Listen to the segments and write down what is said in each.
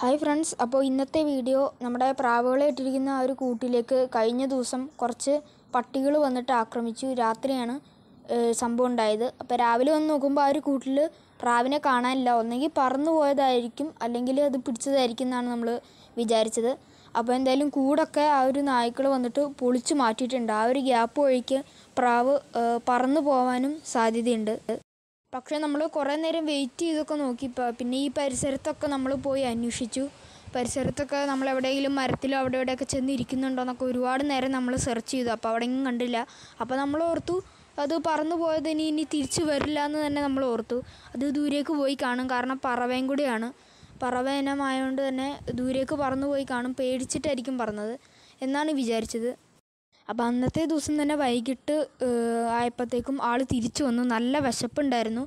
Hi friends അപ്പോൾ ഇന്നത്തെ video നമ്മുടെ പ്രാവുകളെ ഇട്ടിരിക്കുന്ന ആ ഒരു കൂട്ടിലേക്ക് കഴിഞ്ഞ ദിവസം കുറച്ച് പട്ടികൾ വന്നിട്ട് ആക്രമിച്ചു. രാത്രിയാണ് സംഭവം ഉണ്ടായത്. അപ്പോൾ രാവിലെ വന്ന് നോക്കുമ്പോൾ ആ ഒരു കൂട്ടിൽ പ്രാവിനെ കാണാനില്ല. ഒന്നെങ്കിൽ പറന്നു പോയതായിരിക്കും അല്ലെങ്കിൽ അത് പിടിച്ചതായിരിക്കും എന്നാണ് നമ്മൾ വിചാരിച്ചത്. അപ്പോൾ എന്തായാലും കൂടൊക്കെ ആ ഒരു നായ്ക്കൾ വന്നിട്ട് പൊളിച്ചു മാറ്റിയിട്ടുണ്ട്. ആ ഒരു ഗ്യാപ്പ് വഴിക്ക് പ്രാവ് പറന്നു പോകാനും സാധ്യതയുണ്ട്. പക്ഷേ നമ്മൾ കുറേ നേരം വെയിറ്റ് ചെയ്തൊക്കെ നോക്കി. പിന്നെ ഈ പരിസരത്തൊക്കെ നമ്മൾ പോയി അന്വേഷിച്ചു. പരിസരത്തൊക്കെ നമ്മൾ എവിടെയെങ്കിലും മരത്തിലോ അവിടെ ഇവിടെയൊക്കെ ചെന്ന് ഇരിക്കുന്നുണ്ടോ എന്നൊക്കെ ഒരുപാട് നേരം നമ്മൾ സെർച്ച് ചെയ്തു. അപ്പോൾ അവിടെയെങ്കിലും കണ്ടില്ല. അപ്പോൾ നമ്മൾ ഓർത്തു അത് പറന്നു പോയത് ഇനി ഇനി തിരിച്ചു വരില്ല എന്ന് തന്നെ നമ്മൾ ഓർത്തു. അത് ദൂരേക്ക് പോയി കാണും. കാരണം പറവയും കൂടിയാണ്. പറവ ഇനമായതുകൊണ്ട് തന്നെ ദൂരേക്ക് പറന്നു പോയി കാണും. പേടിച്ചിട്ടായിരിക്കും പറഞ്ഞത് എന്നാണ് വിചാരിച്ചത്. അപ്പോൾ അന്നത്തെ ദിവസം തന്നെ വൈകിട്ട് ആയപ്പോഴത്തേക്കും ആൾ തിരിച്ചു വന്നു. നല്ല വിശപ്പുണ്ടായിരുന്നു.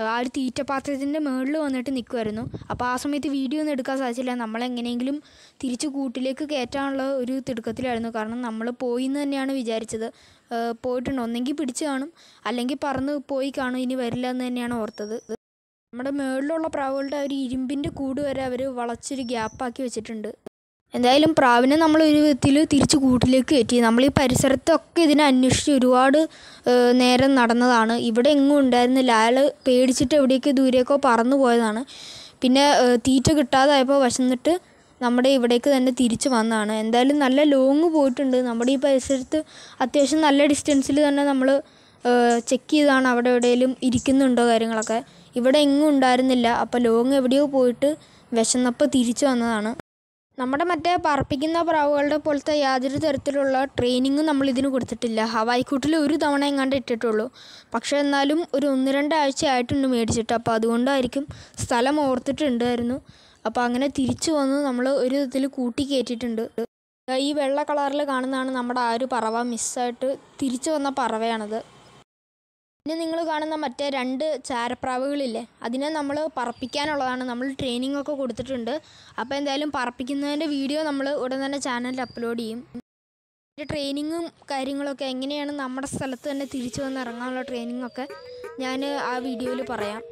ഏഹ്, ആ ഒരു തീറ്റപാത്രത്തിന്റെ മുകളിൽ വന്നിട്ട് നിൽക്കുമായിരുന്നു അപ്പോൾ ആ സമയത്ത് വീഡിയോ ഒന്നും എടുക്കാൻ സാധിച്ചില്ല. നമ്മളെങ്ങനെയെങ്കിലും തിരിച്ച് കൂട്ടിലേക്ക് കയറ്റാനുള്ള ഒരു തിടുക്കത്തിലായിരുന്നു. കാരണം നമ്മൾ പോയി എന്ന് തന്നെയാണ് വിചാരിച്ചത്. പോയിട്ടുണ്ട്. ഒന്നെങ്കിൽ പിടിച്ച് കാണും. അല്ലെങ്കിൽ പറന്ന് പോയി കാണും. ഇനി വരില്ല എന്ന് തന്നെയാണ് ഓർത്തത്. നമ്മുടെ മുകളിലുള്ള പ്രാവുകളുടെ ഒരു ഇരുമ്പിന്റെ കൂട് വരെ അവർ വളച്ചൊരു ഗ്യാപ്പാക്കി വെച്ചിട്ടുണ്ട്. എന്തായാലും പ്രാവിനെ നമ്മൾ ഒരു വിധത്തിൽ തിരിച്ച് കൂട്ടിലേക്ക് കയറ്റി. നമ്മൾ ഈ പരിസരത്തൊക്കെ ഇതിനെ അന്വേഷിച്ച് ഒരുപാട് നേരം നടന്നതാണ്. ഇവിടെ എങ്ങും ഉണ്ടായിരുന്നില്ല. അയാൾ പേടിച്ചിട്ട് എവിടേക്കോ ദൂരേക്കോ പറന്നു പോയതാണ്. പിന്നെ തീറ്റ കിട്ടാതായപ്പോൾ വശന്നിട്ട് നമ്മുടെ ഇവിടേക്ക് തന്നെ തിരിച്ചു വന്നതാണ്. എന്തായാലും നല്ല ലോങ് പോയിട്ടുണ്ട്. നമ്മുടെ ഈ പരിസരത്ത് അത്യാവശ്യം നല്ല ഡിസ്റ്റൻസിൽ തന്നെ നമ്മൾ ചെക്ക് ചെയ്താണ് അവിടെ എവിടെയെങ്കിലും ഇരിക്കുന്നുണ്ടോ കാര്യങ്ങളൊക്കെ. ഇവിടെ എങ്ങും ഉണ്ടായിരുന്നില്ല. അപ്പോൾ ലോങ് എവിടെയോ പോയിട്ട് വിശന്നപ്പോൾ തിരിച്ചു വന്നതാണ്. നമ്മുടെ മറ്റേ പറപ്പിക്കുന്ന പ്രാവുകളുടെ പോലത്തെ യാതൊരു തരത്തിലുള്ള ട്രെയിനിങ്ങും നമ്മൾ ഇതിന് കൊടുത്തിട്ടില്ല. ഹവായിക്കൂട്ടിൽ ഒരു തവണ എങ്ങാണ്ട് ഇട്ടിട്ടുള്ളൂ. പക്ഷേ എന്നാലും ഒരു ഒന്ന് രണ്ടാഴ്ച ആയിട്ടുണ്ട് മേടിച്ചിട്ട്. അപ്പോൾ അതുകൊണ്ടായിരിക്കും സ്ഥലം ഓർത്തിട്ടുണ്ടായിരുന്നു. അപ്പോൾ അങ്ങനെ തിരിച്ചു വന്ന് നമ്മൾ ഒരു വിധത്തിൽ കൂട്ടി കയറ്റിയിട്ടുണ്ട്. ഈ വെള്ള കളറിൽ കാണുന്നതാണ് നമ്മുടെ ആ ഒരു പറവ. മിസ്സായിട്ട് തിരിച്ചു വന്ന പറവയാണത്. പിന്നെ നിങ്ങൾ കാണുന്ന മറ്റേ രണ്ട് ചാരപ്രാവുകളില്ലേ അതിനെ നമ്മൾ പറപ്പിക്കാനുള്ളതാണ്. നമ്മൾ ട്രെയിനിങ് ഒക്കെ കൊടുത്തിട്ടുണ്ട്. അപ്പോൾ എന്തായാലും പറപ്പിക്കുന്നതിന്റെ വീഡിയോ നമ്മൾ ഉടൻ തന്നെ ചാനലിൽ അപ്ലോഡ് ചെയ്യും. അതിന്റെ ട്രെയിനിങ്ങും കാര്യങ്ങളൊക്കെ എങ്ങനെയാണ് നമ്മുടെ സ്ഥലത്ത് തന്നെ തിരിച്ചു വന്ന് ഇറങ്ങാനുള്ള ട്രെയിനിങ്ങൊക്കെ ഞാൻ ആ വീഡിയോയിൽ പറയാം.